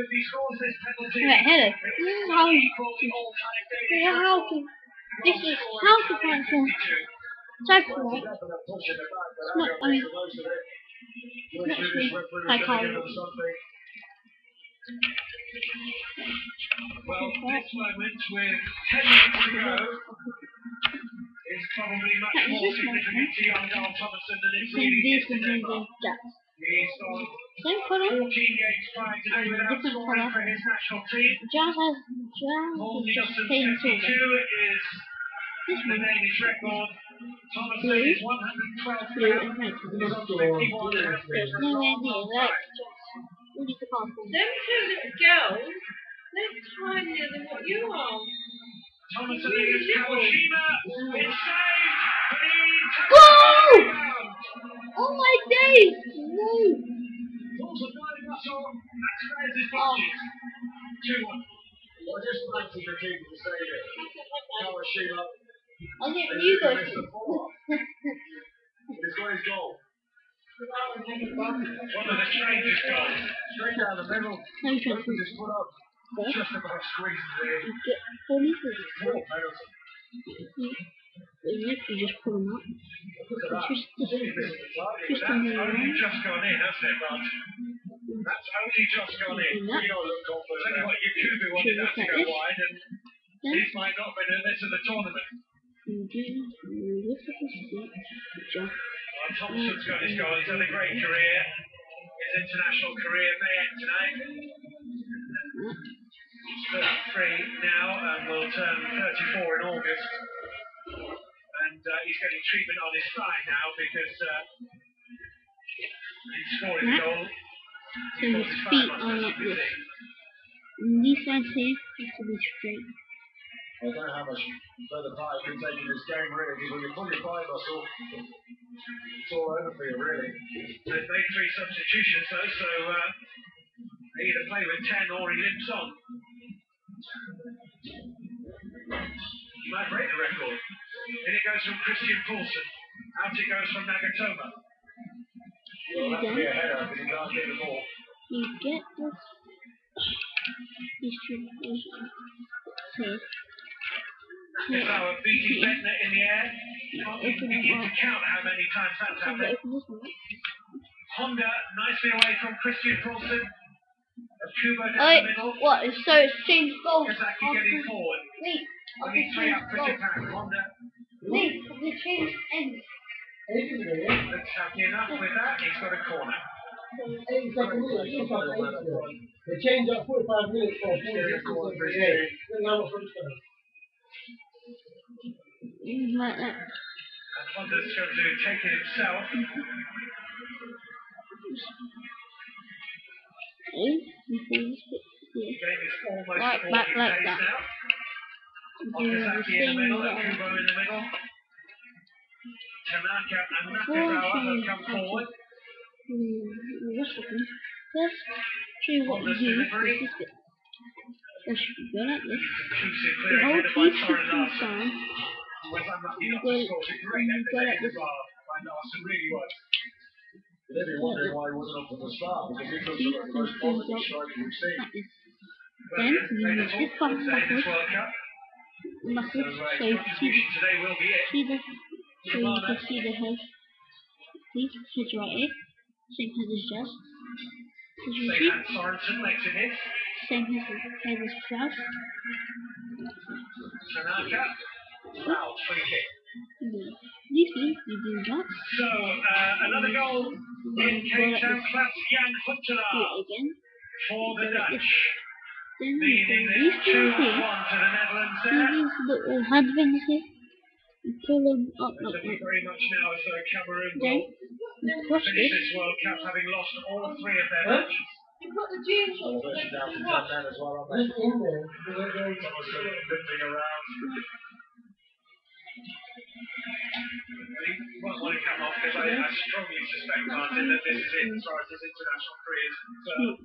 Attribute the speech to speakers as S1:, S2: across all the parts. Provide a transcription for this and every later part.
S1: Right, hello. This is how to,
S2: equal the all-time
S1: this is how to, this is how to transform psychopath. It's not, I mean, it's not actually psychology.
S2: Well, this moment with 10 minutes to go is probably much more significant to young Dahl Tomasson than it
S1: Same
S2: really is to
S1: and then
S2: Denmark.
S1: there's that.
S2: He's on
S1: Same colour.
S2: 14 games trying to do
S1: And
S2: without
S1: different colour.
S2: for his national
S1: has, Jazz
S2: Paul
S1: is just
S2: Nielsen
S1: plain silver. This one,
S2: Danish
S1: Blue. blue and red.
S2: He's on 51 and has been
S1: There's
S2: for
S1: nowhere near
S2: long
S1: that.
S2: time.
S1: What is the passport?
S3: Them two little girls, they're tinier than what you are.
S2: Tomasson against Kawashima. It's saved. But
S1: Whoa! Oh my days! No!
S2: Pulls the flying muscle. That spares his punches. 2-1.
S4: Well, just fancy the keeper to say it. Kawashima,
S1: I'll get you
S4: he
S1: guys.
S4: missed the follow-up. He's got his goal.
S2: One of the strangest goals.
S4: Straight down the middle.
S1: Let me try to
S4: Just put up. Just about squeezed it in.
S1: get four meters. You just pull them up.
S4: Look at that.
S1: Just, just,
S4: He missed the target.
S1: just
S2: That's
S1: on
S2: only
S1: line.
S2: just gone in, hasn't it, Rod? That's only just gone in.
S4: You don't look confident
S2: Tell you what, Yakubu wanted that to go wide, and
S1: Then,
S2: this might not be the miss of the tournament.
S1: you you lift up. Good job.
S2: Well, Tomasson's got his goal. He's had a great career. His international career may end tonight. He's 33 now and will turn 34 in August. And uh, he's getting treatment on his thigh now because uh, he scored his goal.
S1: So his
S2: thought his thigh
S1: feet
S2: must
S1: are
S2: have
S1: like
S2: been
S1: this.
S2: sick.
S1: And these sides here have to be straight.
S4: I don't know how much further part you can take in this game, really, because when you pull your thigh muscle, it's all over for you, really.
S2: They've made three substitutions though, so uh, they either play with 10 or he limps on. He might break the record. In it goes from Christian Poulsen. Out it goes from Nagatomo.
S4: Well, that's be a header, because he can't get the ball.
S1: You get this. These two things here.
S2: Nakazawa beating Bendtner in the air. Can't even
S1: it
S2: begin to count how many times that's happened.
S1: open this one.
S2: Honda nicely away from Christian Poulsen. Kubo down
S1: Oh,
S2: the middle.
S1: what? So it's changed goals.
S2: Kazaki getting forward.
S1: Wait,
S2: Only three up for Japan. Honda
S1: wait, the change ends.
S2: looks happy enough with that. He's got a corner.
S5: They changed up 45 minutes for 40 minutes. Then that was first time.
S1: Mm, Like that.
S2: And Honda's going to take it himself.
S1: Okay, you see this bit
S2: The game is almost
S1: Right
S2: 40
S1: back like
S2: pace
S1: that.
S2: now. In the middle. Tanaka and
S1: Before
S2: have come forward.
S1: What's happening? Let's show you what you
S2: Honda's
S1: do. This is it. That should go like this.
S2: Intrusive
S1: You
S2: clearing
S1: hold
S2: header by
S1: these two
S2: Soren
S1: keys
S2: Larsen.
S1: down.
S2: Was unlucky
S1: You
S2: not
S1: go-
S2: to score. It's a great
S1: you
S2: effort
S1: go like
S2: in the
S1: this.
S2: bar by Larsen, really was.
S4: But then you're wondering why he wasn't up from the start, because he looks like the most positive striker we've seen.
S1: Like this.
S2: But
S1: Then you
S2: played
S1: this
S2: full
S1: button
S2: day in this
S1: backwards.
S2: World So,
S1: see
S2: contribution today will be it.
S1: see the so you can see the head. These heads right here. Same head as. As you see,
S2: hand Sorensen legs in it.
S1: same head as head as Jazz.
S2: Tanaka. Free kick.
S1: Yeah. You see, you do that.
S2: So, uh, another goal in Cape Town class Jan
S1: it again.
S2: for the Dutch.
S1: Then
S2: this
S1: these
S2: 2
S1: here.
S2: the Netherlands
S1: See these little hand things here? Pull them up like that.
S2: very much now Cameroon
S1: Then this.
S2: World Cup having lost all three of their
S5: Huh?
S2: matches.
S3: You put the jeans on.
S4: Well, they're down to 10 as well, aren't they?
S5: Just in there. because they're going to-
S4: Someone's sort of limping around.
S2: He won't want to come off because I, I strongly suspect, Martin, that this is it as far as his international career is concerned.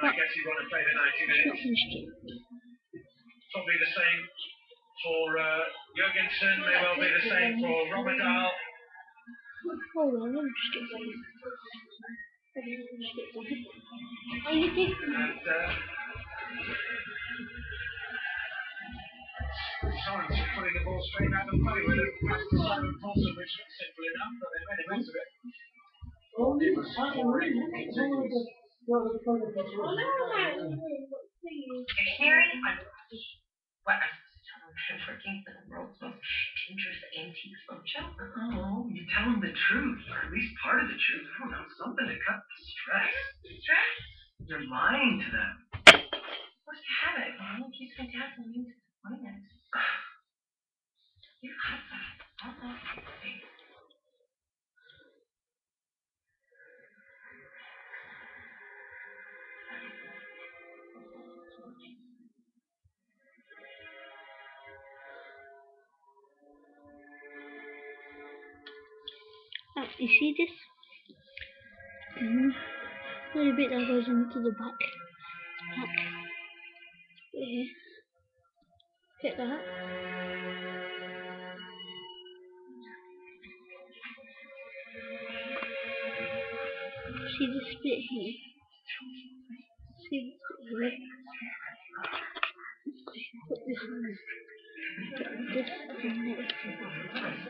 S2: I guess he'd want to play the 90 minutes. Probably the same for uh, Jurgensen, may well be the same for
S1: you taking
S2: And uh, is putting the ball straight out of play with a pass to Simon Poulsen, which looks simple enough, but they made a mess of it.
S5: Oh, well, the front of the-
S3: Please.
S6: Dictionary on what I'm working for the world's most dangerous antiques roadshow.
S7: Oh, you tell them the truth, or at least part of the truth. I don't know, something to cut the stress.
S6: Stress?
S7: You're lying to them.
S6: What's the habit? Well, it keeps my dad from being disappointed. You
S1: see this? Mm. Little bit that goes into the back. Back. Here. Get that. See this bit here? See this bit here? Put this on. This on there.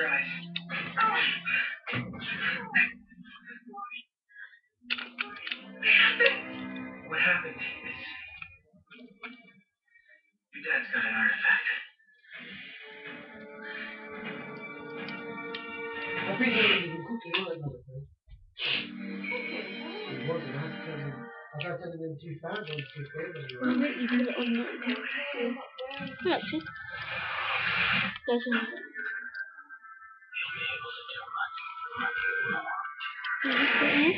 S7: eyes. What happened is your dad's got an artifact.
S5: I think that you've been cooking all that thing. It wasn't, I had to tell him, I tried telling him two pounds on two flavors.
S1: Why don't put it on that? Yeah, actually. Doesn't. You
S7: there.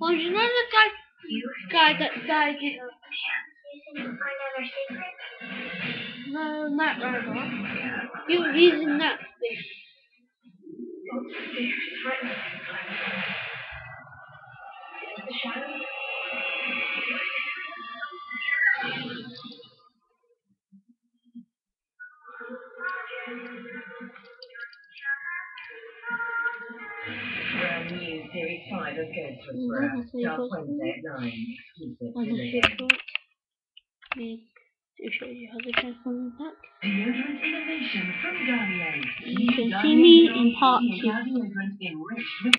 S1: Well, you know the guy, guy that died in, no, not robot. He was using that thing.
S6: New Series 5 of Ghost
S1: Mm,
S6: Whisperer.
S1: that's what you
S6: Starts. Wednesday at 9. Exclusive
S1: Like
S6: to
S1: a
S6: Lego.
S1: shit short. Yeah. To show you how to transform back.
S6: Deodorant innovation from Garnier.
S1: You can see me in part two.
S6: Deodorant enriched with